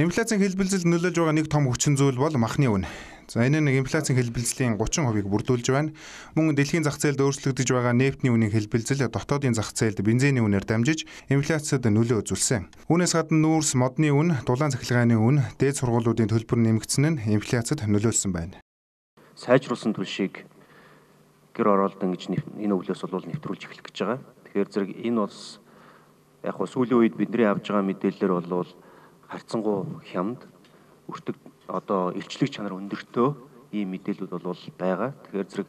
Инфляцийн хэлбэлзэлд нөлөөлж байгаа нэг том хүчин зүйл бол махны үн. За энэ нэг инфляцийн хэлбэлзлийн 30%-ыг бүрдүүлж байна. Мөн дэлхийн зах зээлд өөрчлөгдөж байгаа нефтний үнийн хэлбэлзэл дотоодын зах зээлд бензиний үнээр дамжиж инфляцид нөлөө үзүүлсэн. Үүнээс гадна нүүрс, модны үн, дулаан цахилгааны үн, дээд сургуулиудын төлбөр нэмэгдсэн нь инфляцид нөлөөлсөн байна. Сайжруулсан төлшийг гэр оролдон гэж энэ өглөөс бол нэвтрүүлж эхлэх гэж байгаа. Тэгэхээр зэрэг энэ бас яг хөө сүүлийн үед бидний авж байгаа мэдээлэлээр бол харьцангуй хямд өртөг одоо илчлэг чанар өндөртөө ийм мэдээлүүд бол байгаа. Тэгэхээр зэрэг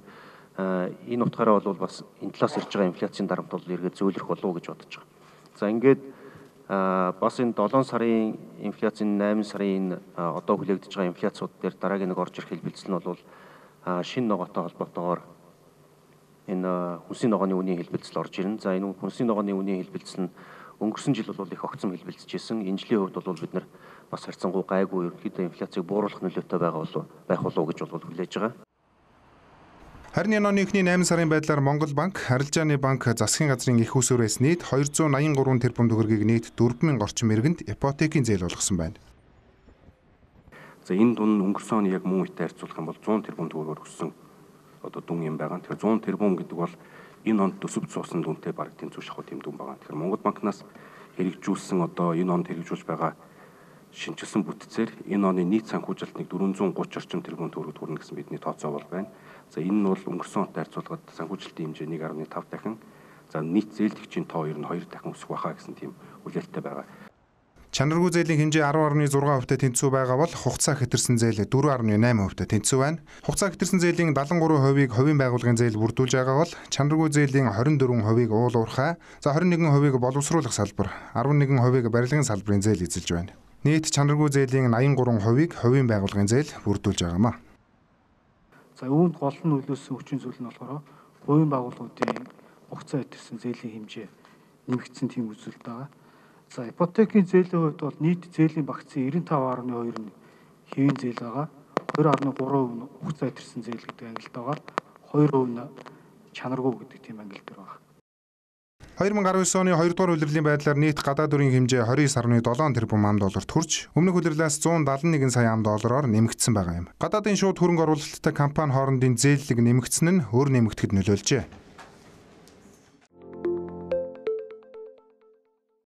энэ утгаараа бол бас энэ талаас ирж байгаа инфляцийн дарамт бол эргээд зөөлрөх болов уу гэж бодож байгаа. За ингээд бас энэ 7 сарын инфляцийн 8 сарын одоо хүлээгдэж байгаа инфляцууд дээр дараагийн нэг орж ирэх хэлбэлцэл нь бол шинэ ногоотой холбоотойгоор энэ хүнсийн ногооны үнийн хэлбэлцэл орж ирнэ. За энэ хүнсийн ногооны үнийн хэлбэлцэл нь өнгөрсөн жил бол их огцом хэлбэлцэжсэн. Энэ жилийн хувьд бол бид нар бас харьцангуй гайгүй ерөнхийдөө инфляцийг бууруулах нөлөөтэй байгаа болов байх болов гэж бол хүлээж байгаа. Харин энэ оны эхний 8 сарын байдлаар Монгол банк, Харилцааны банк засгийн газрын их усүрээс нийт 283 тэрбум төгрөгийг нийт 4000 орчим иргэнд ипотекийн зээл болгосон байна. За энэ дунд өнгөрсөн оны яг мөн үетэй харьцуулах юм бол 100 тэрбум төгрөгөөр өссөн одоо дүн юм байгаа. Тэгэхээр 100 тэрбум гэдэг бол энэ онд төсөвт суусан дүнтэй баг тэнцүү шахуу тийм дүн байгаа. Тэгэхээр Монгол банкнаас хэрэгжүүлсэн одоо энэ онд хэрэгжүүлж байгаа шинжилсэн бүтцээр энэ оны нийт санхүүжилтныг 430 орчим тэрбум төгрөг хүрнэ гэсэн бидний тооцоо бол байна. За энэ нь бол өнгөрсөн онтой харьцуулахад санхүүжилтийн хэмжээ 1.5 дахин за нийт зээлдэгчийн тоо ер нь 2 дахин өсөх байхаа гэсэн тийм хүлээлттэй байгаа. Чанаргүй зээлийн хэмжээ 10.6% тэнцүү байгаа бол хугацаа хэтэрсэн зээл 4.8% тэнцүү байна. Хугацаа хэтэрсэн зээлийн 73%-ийг хувийн байгууллагын зээл бүрдүүлж байгаа бол чанаргүй зээлийн 24%-ийг уул уурхай, за 21%-ийг боловсруулах салбар, 11%-ийг барилгын салбарын зээл эзэлж байна. Нийт чанаргүй зээлийн 83%-ийг хувийн байгууллагын зээл бүрдүүлж байгаамаа. За үүнд гол нь нөлөөсөн хүчин зүйл нь болохоор хувийн байгууллагуудын хугацаа хэтэрсэн зээлийн хэмжээ нэмэгдсэн тийм үзүүлэлт байгаа. За ипотекийн зээлийн хувьд бол нийт зээлийн багцын 95.2 нь хэвийн зээл байгаа. 2.3% нь хугацаа хэтэрсэн зээл гэдэг ангилалд байгаа. 2% нь чанаргүй гэдэг тийм ангилал дээр байгаа. 2019 оны 2 дугаар улирлын байдлаар нийт гадаад өрийн хэмжээ 29.7 тэрбум ам долларт хүрч өмнөх улирлаас 171 сая ам доллараар нэмэгдсэн байгаа юм. Гадаадын шууд хөрөнгө оруулалттай компани хоорондын зээллэг нэмэгдсэн нь өөр нэмэгдэхэд нөлөөлжээ.